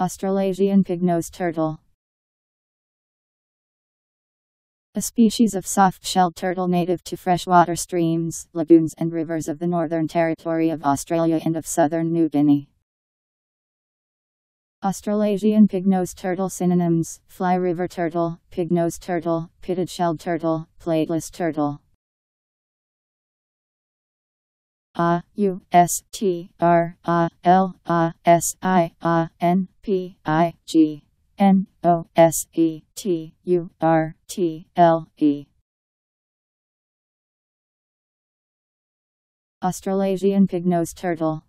Australasian pig-nose turtle. A species of soft-shelled turtle native to freshwater streams, lagoons and rivers of the Northern Territory of Australia and of southern New Guinea. Australasian pig-nose turtle synonyms, fly river turtle, pig-nose turtle, pitted-shelled turtle, plateless turtle. A U S T R A L A S I A N P I G N O S E T U R T L E Australasian pig-nose turtle